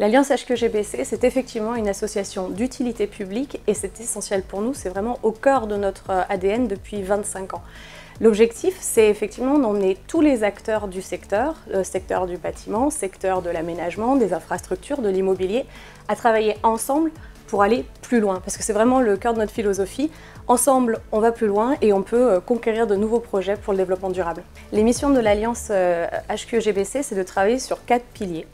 L'Alliance HQGBC, c'est effectivement une association d'utilité publique et c'est essentiel pour nous, c'est vraiment au cœur de notre ADN depuis 25 ans. L'objectif, c'est effectivement d'emmener tous les acteurs du secteur, le secteur du bâtiment, secteur de l'aménagement, des infrastructures, de l'immobilier, à travailler ensemble pour aller plus loin, parce que c'est vraiment le cœur de notre philosophie. Ensemble, on va plus loin et on peut euh, conquérir de nouveaux projets pour le développement durable. Les missions de l'Alliance HQEGBC, c'est de travailler sur quatre piliers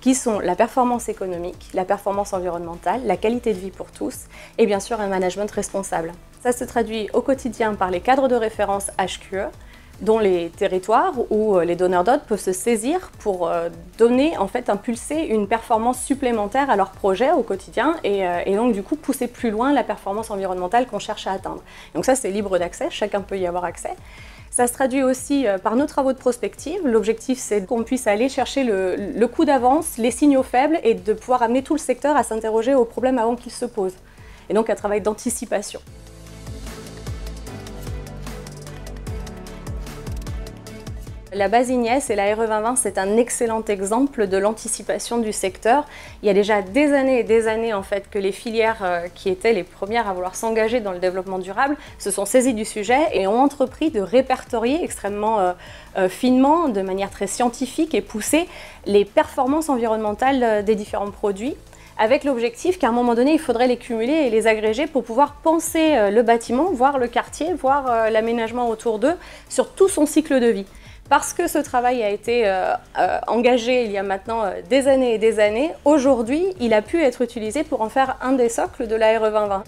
qui sont la performance économique, la performance environnementale, la qualité de vie pour tous et bien sûr un management responsable. Ça se traduit au quotidien par les cadres de référence HQE dont les territoires ou euh, les donneurs d'ordre peuvent se saisir pour euh, donner, en fait, impulser une performance supplémentaire à leur projet au quotidien et, euh, et donc du coup pousser plus loin la performance environnementale qu'on cherche à atteindre. Donc ça c'est libre d'accès, chacun peut y avoir accès. Ça se traduit aussi par nos travaux de prospective. L'objectif, c'est qu'on puisse aller chercher le, coup d'avance, les signaux faibles et de pouvoir amener tout le secteur à s'interroger aux problèmes avant qu'ils se posent. Et donc un travail d'anticipation. La base Ignès et la RE 2020, c'est un excellent exemple de l'anticipation du secteur. Il y a déjà des années et des années en fait que les filières euh, qui étaient les premières à vouloir s'engager dans le développement durable se sont saisies du sujet et ont entrepris de répertorier extrêmement euh, euh, finement, de manière très scientifique et poussée, les performances environnementales des différents produits avec l'objectif qu'à un moment donné, il faudrait les cumuler et les agréger pour pouvoir penser le bâtiment, voir le quartier, voir l'aménagement autour d'eux sur tout son cycle de vie. Parce que ce travail a été euh, euh, engagé il y a maintenant euh, des années et des années, aujourd'hui, il a pu être utilisé pour en faire un des socles de la RE 2020.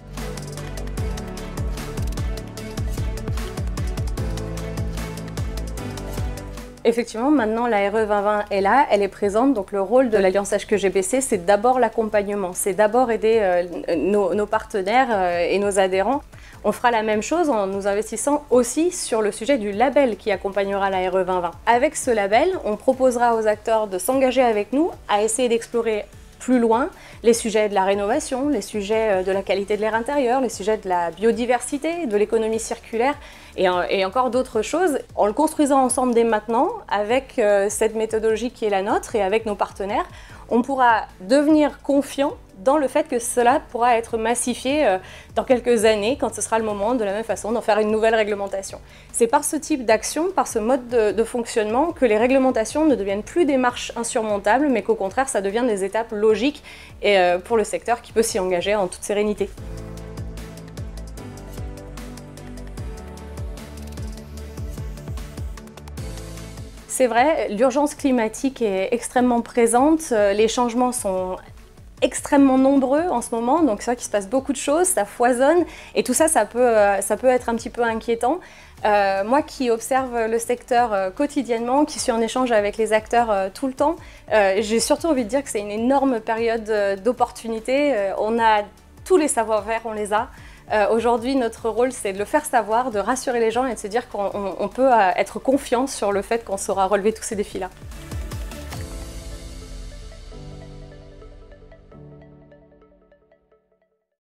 Effectivement, maintenant la RE 2020 est là, elle est présente, donc le rôle de l'Alliance HQGBC, c'est d'abord l'accompagnement, c'est d'abord aider nos, partenaires et nos adhérents on fera la même chose en nous investissant aussi sur le sujet du label qui accompagnera la RE 2020. Avec ce label, on proposera aux acteurs de s'engager avec nous à essayer d'explorer plus loin les sujets de la rénovation, les sujets euh, de la qualité de l'air intérieur, les sujets de la biodiversité, de l'économie circulaire et, encore d'autres choses, en le construisant ensemble dès maintenant avec euh, cette méthodologie qui est la nôtre et avec nos partenaires, on pourra devenir confiant dans le fait que cela pourra être massifié euh, dans quelques années, quand ce sera le moment, de la même façon, d'en faire une nouvelle réglementation. C'est par ce type d'action, par ce mode de, fonctionnement, que les réglementations ne deviennent plus des marches insurmontables, mais qu'au contraire, ça devient des étapes logiques et, euh, pour le secteur qui peut s'y engager en toute sérénité. C'est vrai, l'urgence climatique est extrêmement présente, euh, les changements sont extrêmement nombreux en ce moment, donc c'est vrai qu'il se passe beaucoup de choses, ça foisonne, et tout ça, ça peut, euh, ça peut être un petit peu inquiétant. Euh, moi qui observe le secteur euh, quotidiennement, qui suis en échange avec les acteurs tout le temps, j'ai surtout envie de dire que c'est une énorme période d'opportunité. on a tous les savoir-faire, on les a. Aujourd'hui, notre rôle, c'est de le faire savoir, de rassurer les gens et de se dire qu'on peut être confiant sur le fait qu'on saura relever tous ces défis-là.